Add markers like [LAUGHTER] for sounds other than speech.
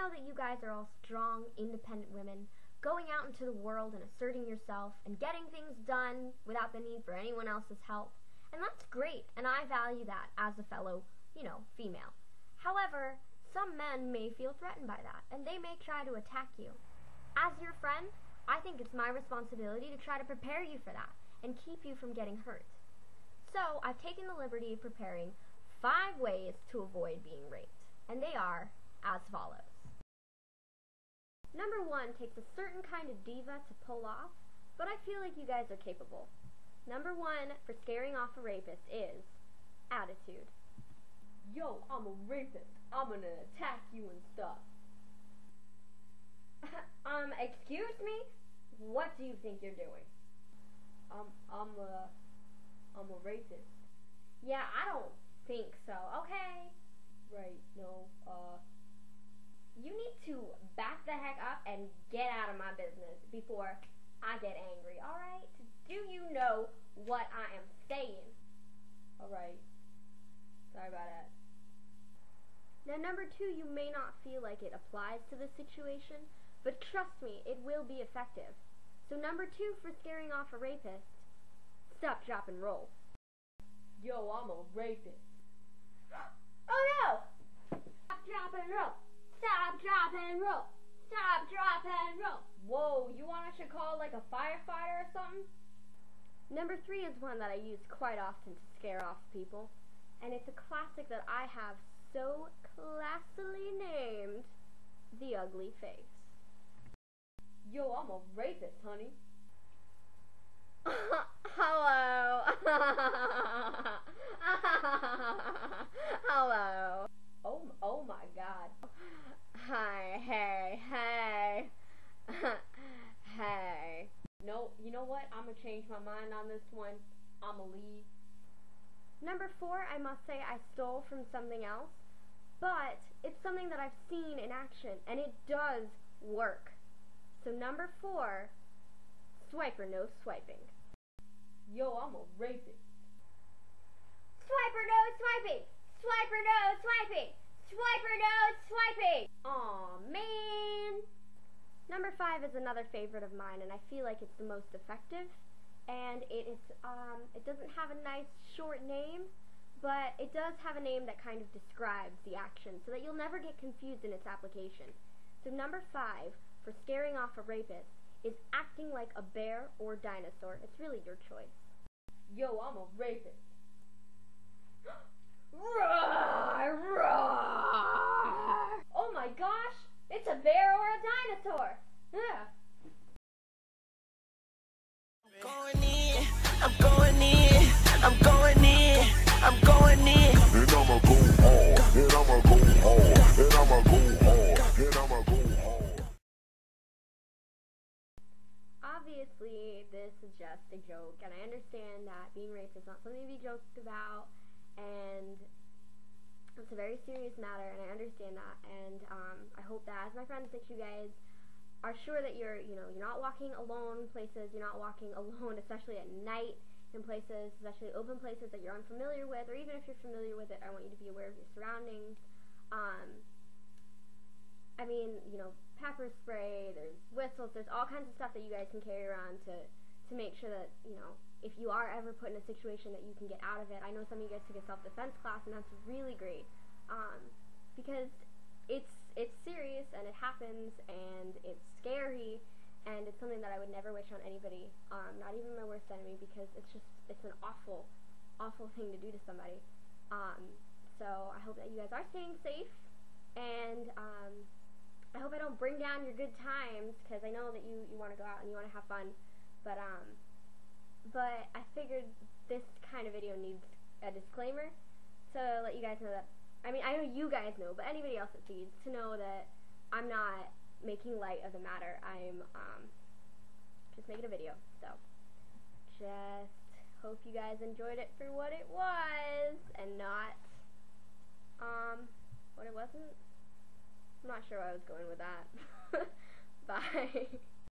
know that you guys are all strong, independent women, going out into the world and asserting yourself and getting things done without the need for anyone else's help. And that's great, and I value that as a fellow, you know, female. However, some men may feel threatened by that, and they may try to attack you. As your friend, I think it's my responsibility to try to prepare you for that and keep you from getting hurt. So, I've taken the liberty of preparing five ways to avoid being raped, and they are as follows. Number one takes a certain kind of diva to pull off, but I feel like you guys are capable. Number one for scaring off a rapist is attitude. Yo, I'm a rapist. I'm gonna attack you and stuff. [LAUGHS] um, excuse me? What do you think you're doing? I'm I'm a I'm a rapist. Yeah, I don't think so. Okay. Right, no, uh you need to back the heck up and get out of my business before I get angry, alright? Do you know what I am saying? Alright. Sorry about that. Now, number two, you may not feel like it applies to this situation, but trust me, it will be effective. So, number two for scaring off a rapist stop, drop, and roll. Yo, I'm a rapist. [GASPS] oh no! Stop, drop, and roll. Stop, drop, and roll. Stop, drop, and roll. Whoa, you want us to call like a firefighter or something? Number three is one that I use quite often to scare off people. And it's a classic that I have so classily named The Ugly Face. Yo, I'm a rapist, honey. [LAUGHS] Hello. [LAUGHS] [LAUGHS] Hello. Oh, oh my god. Hi, hey, hey. hey. No, you know what? I'm gonna change my mind on this one. I'm gonna leave. Number four, I must say I stole from something else, but it's something that I've seen in action, and it does work. So number four, swiper no swiping. Yo, I'm a rapist. Swiper no swiping! Swiper no swiping! Swiper no swiping! Aw, man! Number five is another favorite of mine, and I feel like it's the most effective. And it is, um, it doesn't have a nice short name, but it does have a name that kind of describes the action, so that you'll never get confused in its application. So number five, for scaring off a rapist, is acting like a bear or dinosaur. It's really your choice. Yo, I'm a rapist. [GASPS] Roar! Roar! Oh my gosh! It's a bear or a dinosaur! Yeah. I'm going in, I'm going in, I'm going in, I'm going in. And I'ma go hard, and I'ma go hard, and I'ma go hard, and I'ma go hard. Obviously, this is just a joke, and I understand that being raped is not something to be joked about, and it's a very serious matter, and I understand that. And um, I hope that as my friends that you guys are sure that you're, you know, you're not walking alone places, you're not walking [LAUGHS] alone, especially at night in places, especially open places that you're unfamiliar with, or even if you're familiar with it, I want you to be aware of your surroundings. Um, I mean, you know, pepper spray, there's whistles, there's all kinds of stuff that you guys can carry around to to make sure that, you know, if you are ever put in a situation that you can get out of it. I know some of you guys took a self-defense class, and that's really great um, because it's it's serious and it happens and it's scary and it's something that I would never wish on anybody, um, not even my worst enemy, because it's just it's an awful, awful thing to do to somebody. Um, so I hope that you guys are staying safe, and um, I hope I don't bring down your good times because I know that you you want to go out and you want to have fun, but um, but I figured this kind of video needs a disclaimer to let you guys know that, I mean, I know you guys know, but anybody else that sees, to know that I'm not making light of the matter. I'm um, just making a video. So, just hope you guys enjoyed it for what it was and not um, what it wasn't. I'm not sure where I was going with that. [LAUGHS] Bye.